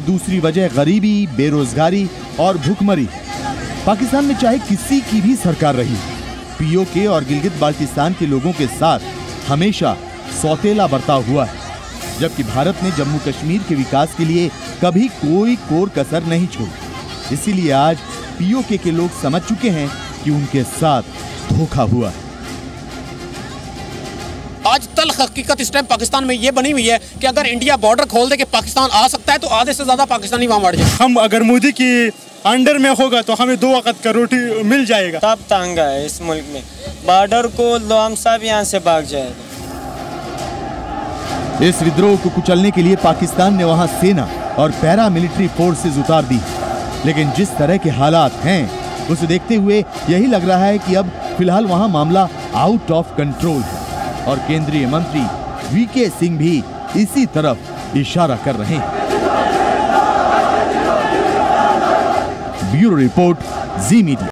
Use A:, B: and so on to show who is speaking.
A: दूसरी वजह गरीबी, बेरोजगारी और भूखमरी। है पाकिस्तान में चाहे किसी की भी सरकार रही पीओके और गिलगित बाल्टिस्तान के लोगों के साथ हमेशा सौतेला बर्ताव हुआ है, जबकि भारत ने जम्मू कश्मीर के विकास के लिए कभी कोई कोर कसर नहीं छोड़ी। इसीलिए आज पीओके के लोग समझ चुके हैं कि उनके साथ धोखा हुआ है।
B: आज तल्ख हकीकत इस टाइम पाकिस्तान में ये बनी हुई है कि अगर इंडिया बॉर्डर खोल दे के पाकिस्तान आ सकता है तो आधे से ज़्यादा पाकिस्तानी वहाँ मर जाए
C: हम अगर मोदी की अंडर में होगा तो हमें दो वक्त का रोटी मिल जाएगा।
D: सब तंगा है इस मुल्क में। बॉर्डर को लो हम सब यहाँ से भाग जाएगा।
A: इस विद्रोह को कुचलने के लिए पाकिस्तान ने वहाँ सेना और पैरा मिलिट्री फोर्सेज उतार दी। लेकिन जिस तरह के हालात हैं उसे देखते हुए यही लग रहा है कि अब फ़िलहाल वहाँ मामला आउट ऑफ़ कंट्रोल है। और केंद्रीय मंत्री वीके सिंह भी इसी तरफ़ इशारा कर रहे हैं। Bureau report, Zee Media.